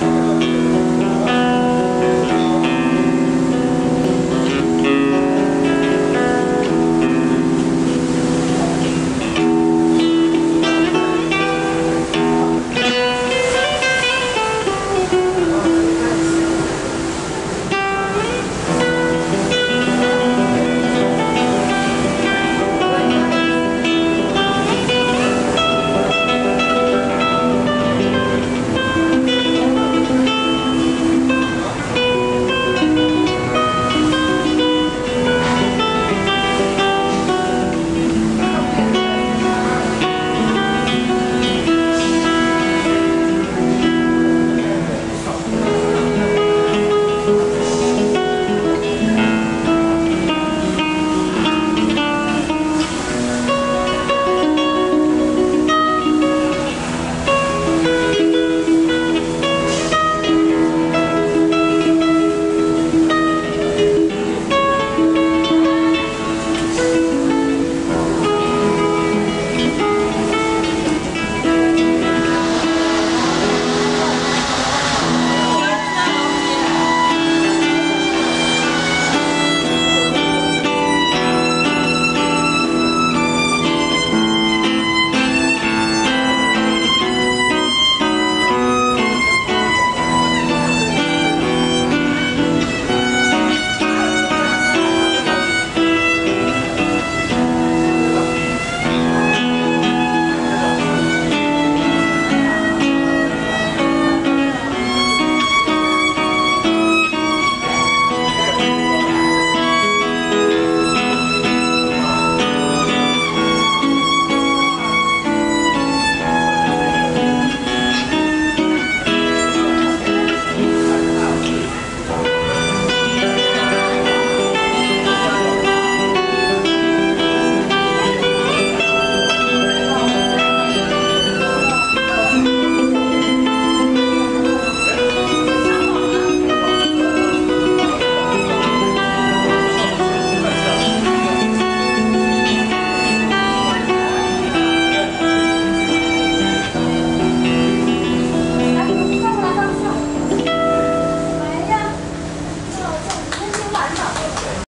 Música